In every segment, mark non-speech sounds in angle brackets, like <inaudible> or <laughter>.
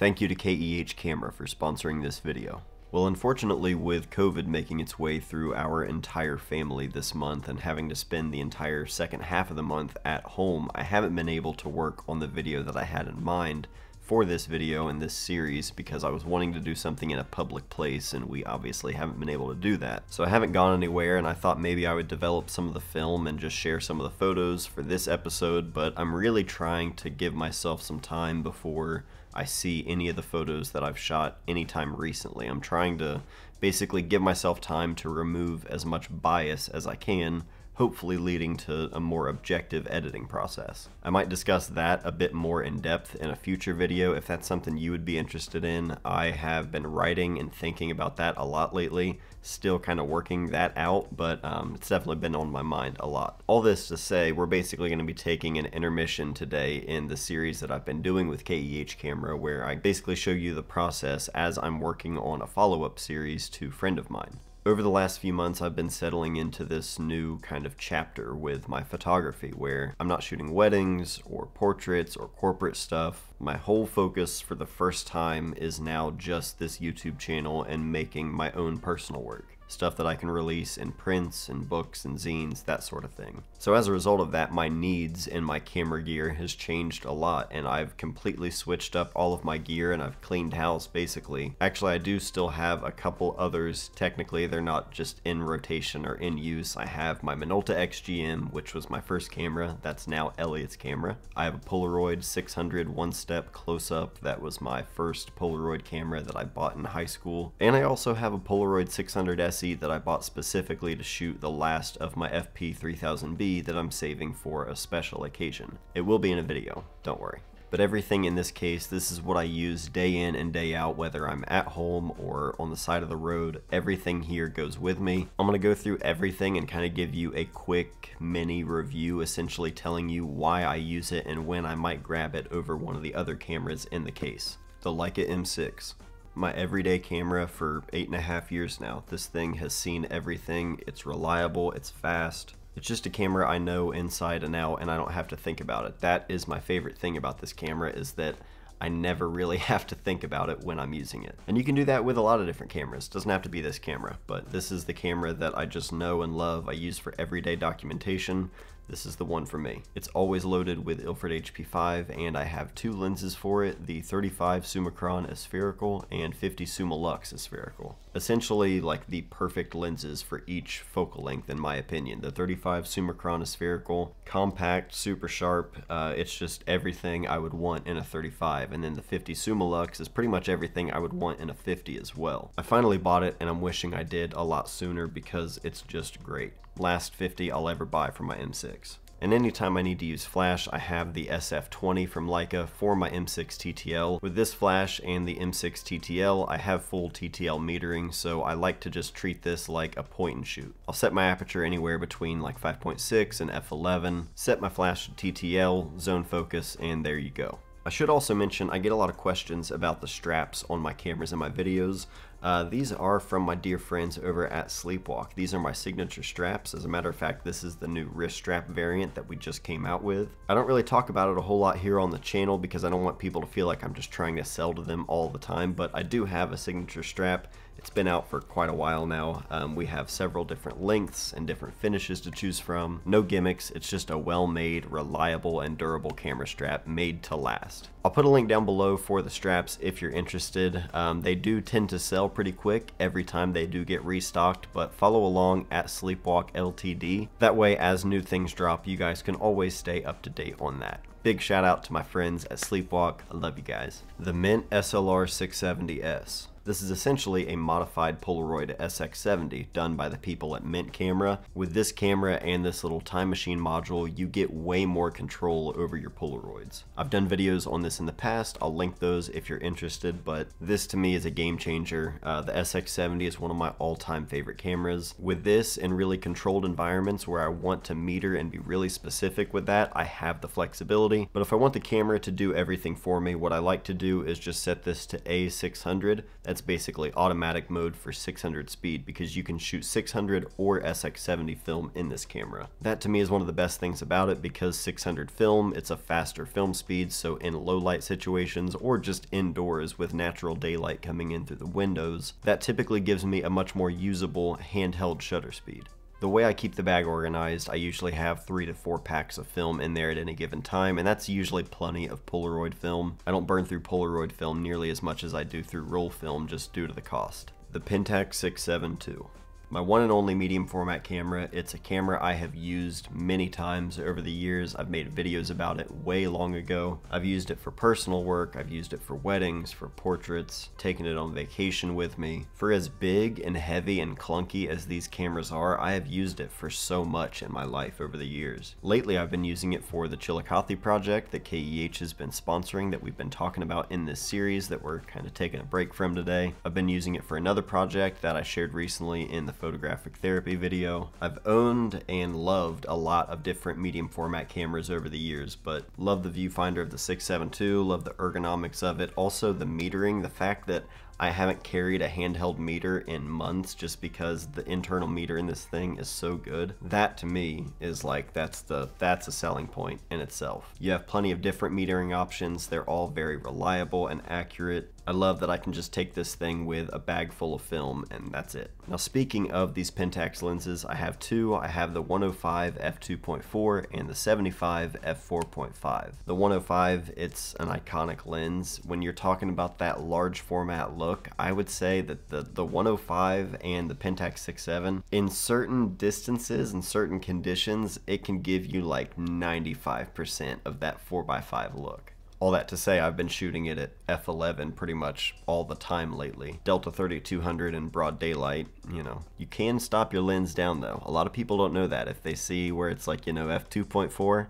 Thank you to KEH Camera for sponsoring this video. Well, unfortunately, with COVID making its way through our entire family this month and having to spend the entire second half of the month at home, I haven't been able to work on the video that I had in mind for this video and this series because I was wanting to do something in a public place and we obviously haven't been able to do that. So I haven't gone anywhere and I thought maybe I would develop some of the film and just share some of the photos for this episode, but I'm really trying to give myself some time before I see any of the photos that I've shot anytime recently. I'm trying to basically give myself time to remove as much bias as I can hopefully leading to a more objective editing process. I might discuss that a bit more in depth in a future video if that's something you would be interested in. I have been writing and thinking about that a lot lately, still kind of working that out, but um, it's definitely been on my mind a lot. All this to say, we're basically going to be taking an intermission today in the series that I've been doing with KEH Camera, where I basically show you the process as I'm working on a follow-up series to Friend of Mine. Over the last few months, I've been settling into this new kind of chapter with my photography where I'm not shooting weddings or portraits or corporate stuff. My whole focus for the first time is now just this YouTube channel and making my own personal work stuff that I can release in prints and books and zines, that sort of thing. So as a result of that, my needs and my camera gear has changed a lot, and I've completely switched up all of my gear and I've cleaned house basically. Actually, I do still have a couple others. Technically, they're not just in rotation or in use. I have my Minolta XGM, which was my first camera. That's now Elliot's camera. I have a Polaroid 600 one-step close-up. That was my first Polaroid camera that I bought in high school. And I also have a Polaroid 600S that I bought specifically to shoot the last of my FP3000B that I'm saving for a special occasion. It will be in a video, don't worry. But everything in this case, this is what I use day in and day out, whether I'm at home or on the side of the road. Everything here goes with me. I'm to go through everything and kind of give you a quick mini review, essentially telling you why I use it and when I might grab it over one of the other cameras in the case. The Leica M6 my everyday camera for eight and a half years now. This thing has seen everything. It's reliable, it's fast. It's just a camera I know inside and out and I don't have to think about it. That is my favorite thing about this camera is that I never really <laughs> have to think about it when I'm using it. And you can do that with a lot of different cameras. It doesn't have to be this camera, but this is the camera that I just know and love. I use for everyday documentation this is the one for me. It's always loaded with Ilford HP5 and I have two lenses for it, the 35 Summicron spherical and 50 Summilux spherical. Essentially like the perfect lenses for each focal length in my opinion. The 35 Summicron spherical, compact, super sharp, uh, it's just everything I would want in a 35 and then the 50 Summilux is pretty much everything I would want in a 50 as well. I finally bought it and I'm wishing I did a lot sooner because it's just great last 50 I'll ever buy for my M6. And anytime I need to use flash, I have the SF20 from Leica for my M6 TTL. With this flash and the M6 TTL, I have full TTL metering, so I like to just treat this like a point and shoot. I'll set my aperture anywhere between like 5.6 and f11, set my flash to TTL, zone focus, and there you go. I should also mention I get a lot of questions about the straps on my cameras and my videos. Uh, these are from my dear friends over at Sleepwalk. These are my signature straps. As a matter of fact, this is the new wrist strap variant that we just came out with. I don't really talk about it a whole lot here on the channel because I don't want people to feel like I'm just trying to sell to them all the time, but I do have a signature strap it's been out for quite a while now. Um, we have several different lengths and different finishes to choose from. No gimmicks, it's just a well-made, reliable, and durable camera strap made to last. I'll put a link down below for the straps if you're interested. Um, they do tend to sell pretty quick every time they do get restocked, but follow along at Sleepwalk LTD. That way, as new things drop, you guys can always stay up to date on that. Big shout out to my friends at Sleepwalk. I love you guys. The Mint SLR 670S. This is essentially a modified Polaroid SX70 done by the people at Mint Camera. With this camera and this little time machine module, you get way more control over your Polaroids. I've done videos on this in the past, I'll link those if you're interested, but this to me is a game changer. Uh, the SX70 is one of my all-time favorite cameras. With this in really controlled environments where I want to meter and be really specific with that, I have the flexibility, but if I want the camera to do everything for me, what I like to do is just set this to A600 That's basically automatic mode for 600 speed because you can shoot 600 or SX70 film in this camera. That to me is one of the best things about it because 600 film, it's a faster film speed, so in low light situations or just indoors with natural daylight coming in through the windows, that typically gives me a much more usable handheld shutter speed. The way I keep the bag organized, I usually have three to four packs of film in there at any given time, and that's usually plenty of Polaroid film. I don't burn through Polaroid film nearly as much as I do through roll film just due to the cost. The Pentax 67II my one and only medium format camera. It's a camera I have used many times over the years. I've made videos about it way long ago. I've used it for personal work, I've used it for weddings, for portraits, taken it on vacation with me. For as big and heavy and clunky as these cameras are, I have used it for so much in my life over the years. Lately I've been using it for the Chillicothe project that KEH has been sponsoring that we've been talking about in this series that we're kind of taking a break from today. I've been using it for another project that I shared recently in the photographic therapy video. I've owned and loved a lot of different medium format cameras over the years, but love the viewfinder of the 67II, love the ergonomics of it, also the metering, the fact that I haven't carried a handheld meter in months just because the internal meter in this thing is so good. That to me is like that's the that's a selling point in itself. You have plenty of different metering options. They're all very reliable and accurate. I love that I can just take this thing with a bag full of film and that's it. Now speaking of these Pentax lenses, I have two. I have the 105 f2.4 and the 75 f4.5. The 105, it's an iconic lens. When you're talking about that large format look, I would say that the, the 105 and the Pentax 6.7, in certain distances and certain conditions, it can give you like 95% of that 4x5 look. All that to say, I've been shooting it at f11 pretty much all the time lately. Delta 3200 in broad daylight, you know. You can stop your lens down though. A lot of people don't know that. If they see where it's like, you know, f2.4,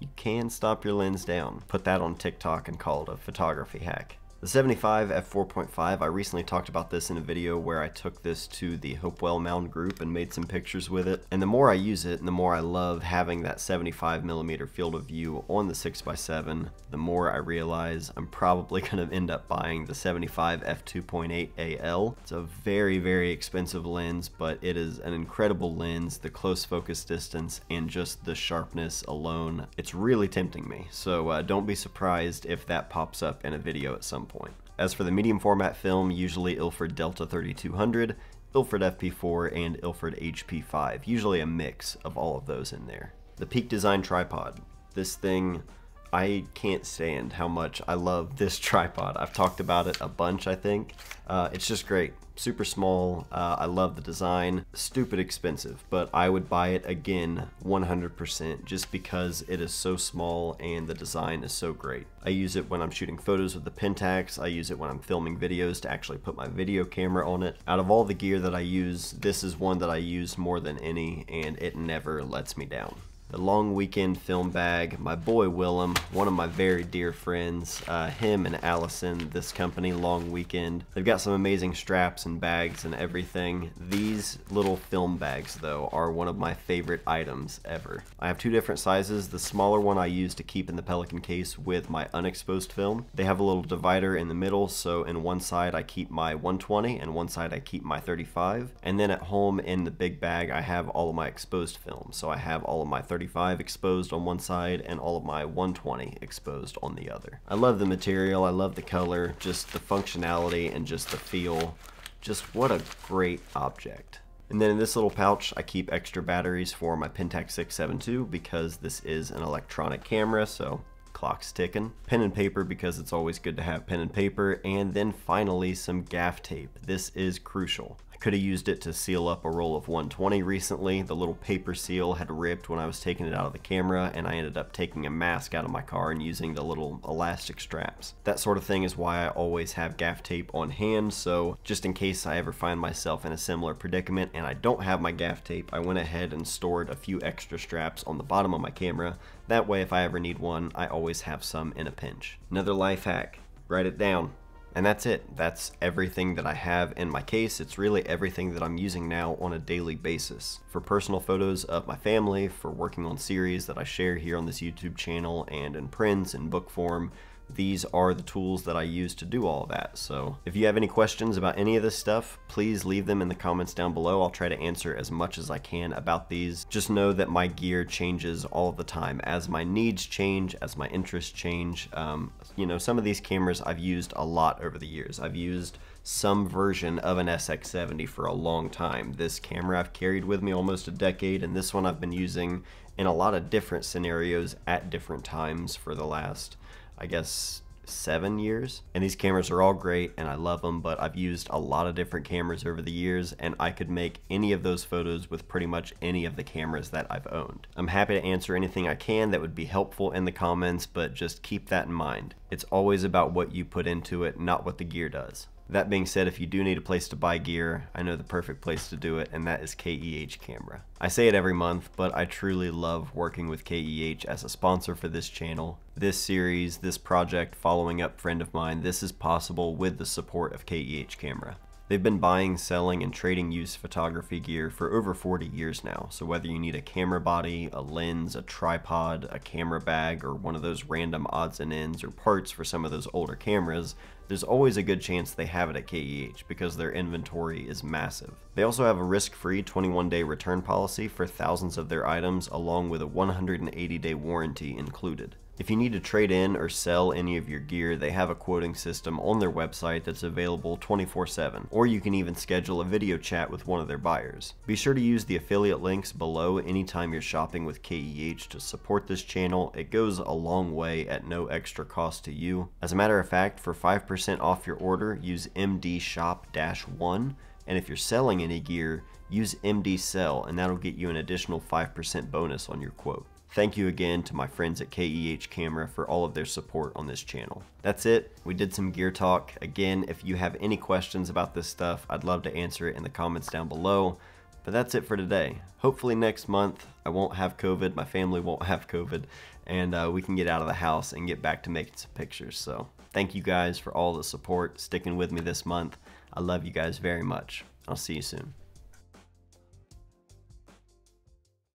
you can stop your lens down. Put that on TikTok and call it a photography hack. The 75 f4.5, I recently talked about this in a video where I took this to the Hopewell Mound group and made some pictures with it. And the more I use it, and the more I love having that 75 millimeter field of view on the 6x7, the more I realize I'm probably <laughs> going to end up buying the 75 f2.8 AL. It's a very, very expensive lens, but it is an incredible lens, the close focus distance, and just the sharpness alone. It's really tempting me, so uh, don't be surprised if that pops up in a video at some point. As for the medium format film, usually Ilford Delta 3200, Ilford FP4, and Ilford HP5, usually a mix of all of those in there. The Peak Design Tripod. This thing, I can't stand how much I love this <laughs> tripod. I've talked about it a bunch, I think. Uh, it's just great super small. Uh, I love the design. Stupid expensive, but I would buy it again 100% just because it is so small and the design is so great. I use it when I'm shooting photos with the Pentax. I use it when I'm filming videos to actually put my video camera on it. Out of all the gear that I use, this is one that I use more than any and it never lets me down the long weekend film bag. My boy Willem, one of my very dear friends, uh, him and Allison, this company, Long Weekend. They've got some amazing straps and bags and everything. These little film bags, though, are one of my favorite items ever. I have two different sizes. The smaller one I use to keep in the Pelican case with my unexposed film. They have a little divider in the middle, so in one side I keep my 120 and one side I keep my 35. And then at home in the big bag I have all of my exposed film. So I have all of my 35 35 exposed on one side and all of my 120 exposed on the other. I love the material, I love the color, just the functionality and just the feel. Just what a great object. And then in this little pouch, I keep extra batteries for my Pentax 67II because this is an electronic camera, so clock's ticking. Pen and paper because it's always good to have pen and paper. And then finally some gaff tape. This is crucial. Could have used it to seal up a roll of 120 recently. The little paper seal had ripped when I was taking it out of the camera and I ended up taking a mask out of my car and using the little elastic straps. That sort of thing is why I always have gaff tape on hand so just in case I ever find myself in a similar predicament and I don't have my gaff tape I went ahead and stored a few extra straps on the bottom of my camera. That way if I ever need one I always have some in a pinch. Another life hack. Write it down. And that's it. That's everything that I have in my case. It's really everything that I'm using now on a daily basis. For personal photos of my family, for working on series that I share here on this YouTube channel and in prints and book form, these are the tools that I use to do all that. So if you have any questions about any of this stuff, please leave them in the comments down below. I'll try to answer as much as I can about these. Just know that my gear changes all the time as my needs change, as my interests change. Um, you know, some of these cameras I've used a lot over the years. I've used some version of an SX70 for a long time. This camera I've carried with me almost a decade, and this one I've been using in a lot of different scenarios at different times for the last, I guess, seven years. And these cameras are all great and I love them, but I've used a lot of different cameras over the years and I could make any of those photos with pretty much any of the cameras that I've owned. I'm happy to answer anything I can that would be helpful in the comments, but just keep that in mind. It's always about what you put into it, not what the gear does. That being said, if you do need a place to buy gear, I know the perfect place to do it, and that is KEH Camera. I say it every month, but I truly love working with KEH as a sponsor for this channel. This series, this project, following up friend of mine, this is possible with the support of KEH Camera. They've been buying, selling, and trading used photography gear for over 40 years now, so whether you need a camera body, a lens, a tripod, a camera bag, or one of those random odds and ends or parts for some of those older cameras, there's always a good chance they have it at KEH because their inventory is massive. They also have a risk-free 21-day return policy for thousands of their items along with a 180-day warranty included. If you need to trade in or sell any of your gear, they have a quoting system on their website that's available 24-7, or you can even schedule a video chat with one of their buyers. Be sure to use the affiliate links below anytime you're shopping with KEH to support this channel. It goes a long way at no extra cost to you. As a matter of fact, for 5% off your order, use MDShop-1, and if you're selling any gear, use MDSell and that'll get you an additional 5% bonus on your quote. Thank you again to my friends at KEH Camera for all of their support on this channel. That's it. We did some gear talk. Again, if you have any questions about this stuff, I'd love to answer it in the comments down below. But that's it for today. Hopefully next month I won't have COVID, my family won't have COVID, and uh, we can get out of the house and get back to making some pictures. So thank you guys for all the support, sticking with me this month. I love you guys very much. I'll see you soon.